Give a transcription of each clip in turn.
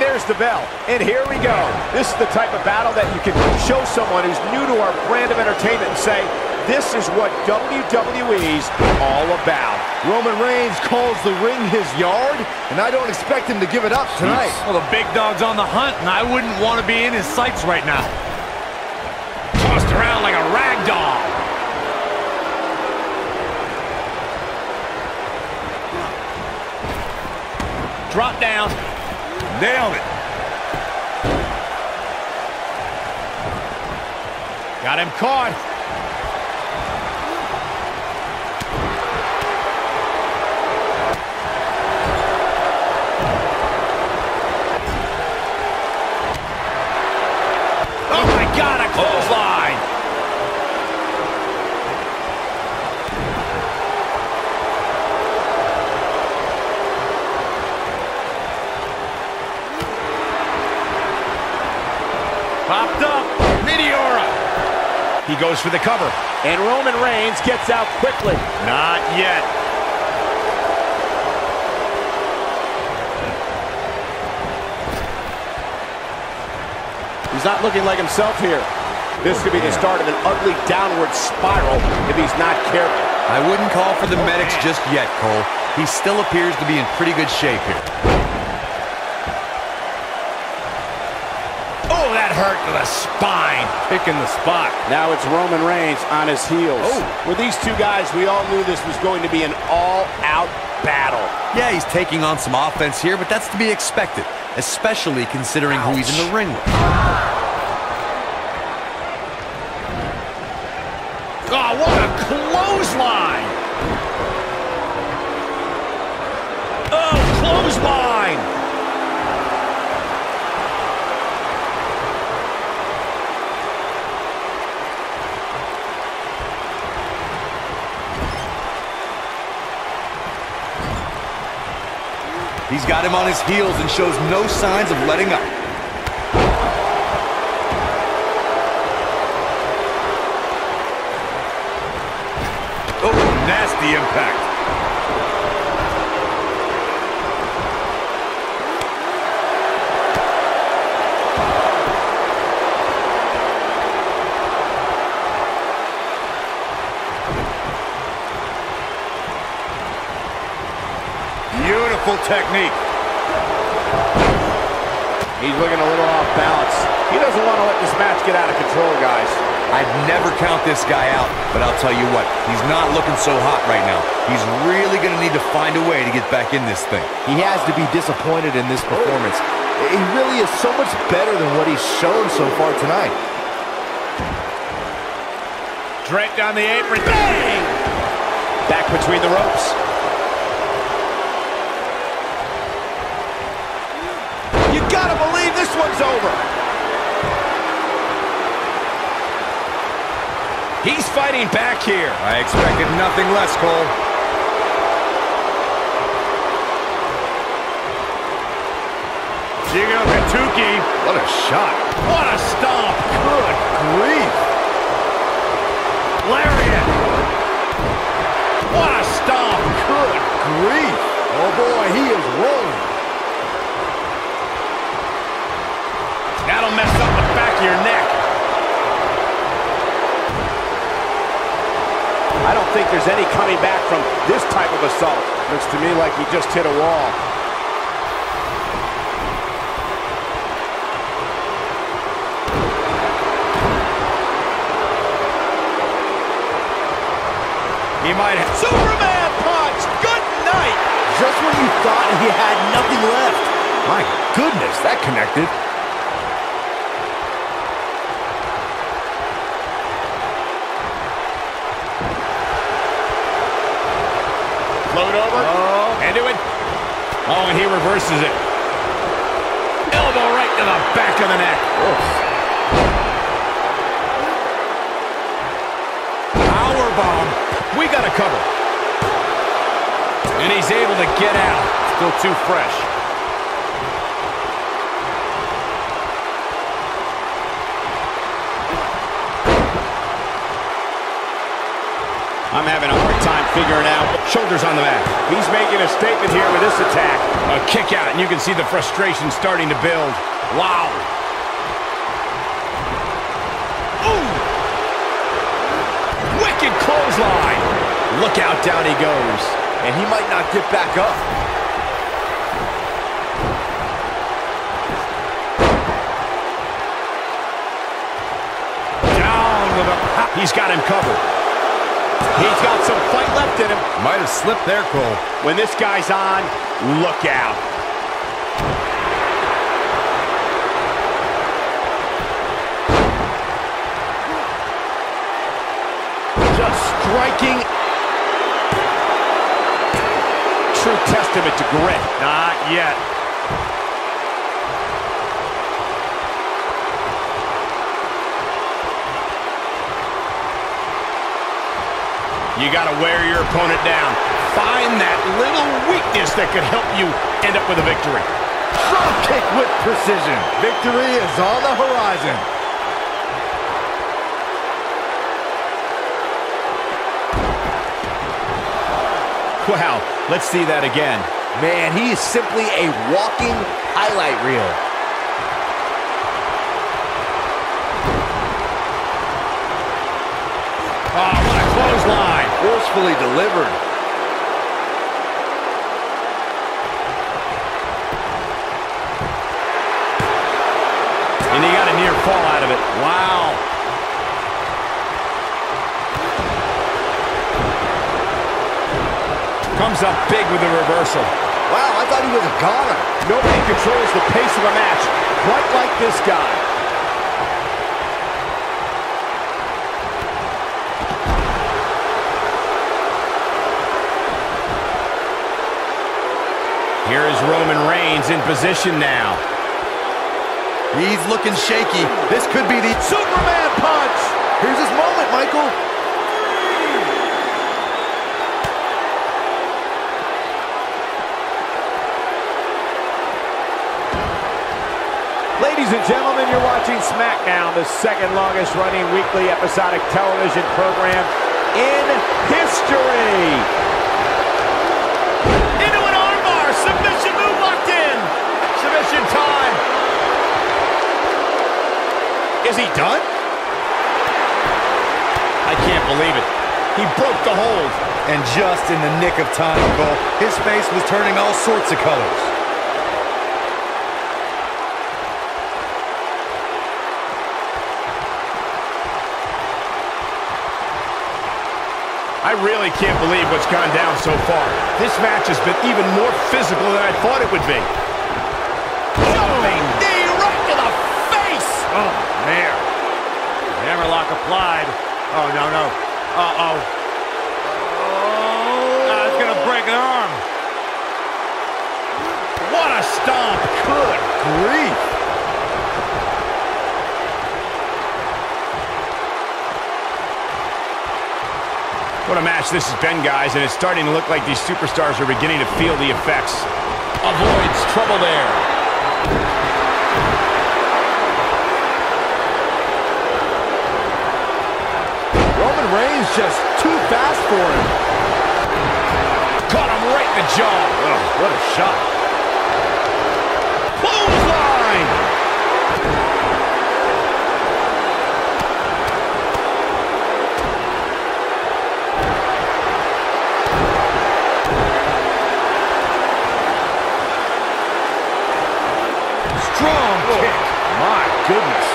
there's the bell, and here we go. This is the type of battle that you can show someone who's new to our brand of entertainment and say, this is what WWE's all about. Roman Reigns calls the ring his yard, and I don't expect him to give it up tonight. Well, the big dog's on the hunt, and I wouldn't want to be in his sights right now. Tossed around like a rag doll. Drop down. Nailed it. Got him caught. Goes for the cover. And Roman Reigns gets out quickly. Not yet. He's not looking like himself here. This could be the start of an ugly downward spiral if he's not careful. I wouldn't call for the medics just yet, Cole. He still appears to be in pretty good shape here. Hurt to the spine. Picking the spot. Now it's Roman Reigns on his heels. Oh. With these two guys, we all knew this was going to be an all-out battle. Yeah, he's taking on some offense here, but that's to be expected, especially considering Ouch. who he's in the ring with. He's got him on his heels and shows no signs of letting up. Oh, nasty impact. Technique. He's looking a little off balance. He doesn't want to let this match get out of control, guys. I'd never count this guy out, but I'll tell you what, he's not looking so hot right now. He's really going to need to find a way to get back in this thing. He has to be disappointed in this performance. He really is so much better than what he's shown so far tonight. Draped on the apron. Bang! Back between the ropes. Gotta believe this one's over. He's fighting back here. I expected nothing less, Cole. Jigo Katuki. What a shot. What a stomp. Good grief. Lariat. What a stomp. Good grief. Oh, boy, he is rolling. That'll mess up the back of your neck. I don't think there's any coming back from this type of assault. Looks to me like he just hit a wall. He might have... Superman punch! Good night! Just when you thought he had nothing left. My goodness, that connected. Float over. Oh. Into it. Oh, and he reverses it. Elbow right to the back of the neck. Power bomb. We got a cover. And he's able to get out. Still too fresh. I'm having a hard time figuring out. Shoulders on the mat. He's making a statement here with this attack. A kick out, and you can see the frustration starting to build. Wow. Ooh. Wicked clothesline. Look out, down he goes. And he might not get back up. Down with a... He's got him covered. He's got some fight left in him. Might have slipped there, Cole. When this guy's on, look out. Just striking. True testament to grit. Not yet. You got to wear your opponent down. Find that little weakness that could help you end up with a victory. Drop kick with precision. Victory is on the horizon. Wow, let's see that again. Man, he is simply a walking highlight reel. Oh, what a Delivered. And he got a near fall out of it. Wow. Comes up big with the reversal. Wow, I thought he was a goner. Nobody controls the pace of a match quite like this guy. Here is Roman Reigns in position now. He's looking shaky. This could be the... Superman punch. Here's his moment, Michael. Ladies and gentlemen, you're watching SmackDown, the second longest running weekly episodic television program in history. Is he done? I can't believe it. He broke the hold. And just in the nick of time, Cole, his face was turning all sorts of colors. I really can't believe what's gone down so far. This match has been even more physical than I thought it would be. Jumping knee right to the face! Oh, man. Hammerlock applied. Oh, no, no. Uh-oh. Oh. it's going to break an arm. What a stomp. Good grief. What a match this has been, guys, and it's starting to look like these superstars are beginning to feel the effects. Avoids trouble there. Reigns just too fast for him. Caught him right in the jaw. Ugh, what a shot. Clothesline! Strong oh, kick. My goodness.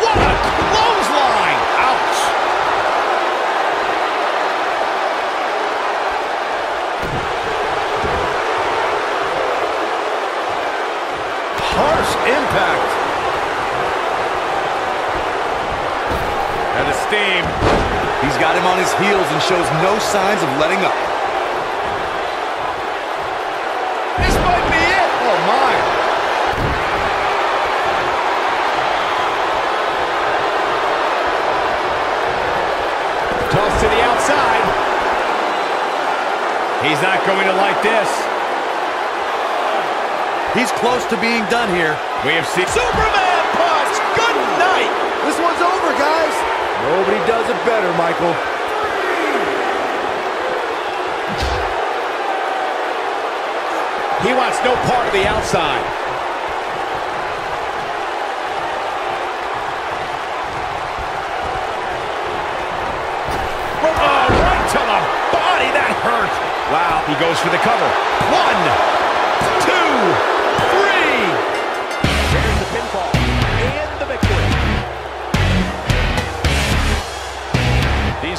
What a clothesline! Ouch! Harsh impact. And the steam. He's got him on his heels and shows no signs of letting up. This might be it. Oh, my. Toss to the outside. He's not going to like this. He's close to being done here. We have seen... Superman punch! Good night! This one's over, guys. Nobody does it better, Michael. He wants no part of the outside. Oh, right to the body. That hurt. Wow, he goes for the cover. One,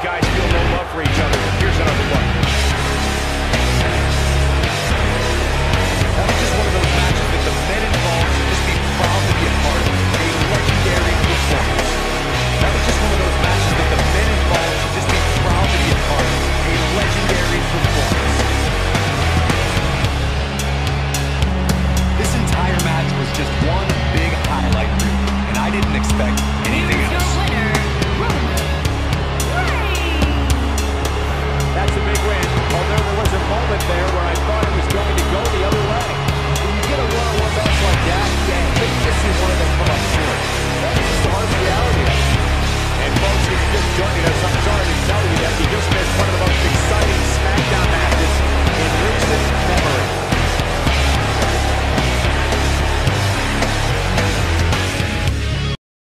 guys feel no love for each other.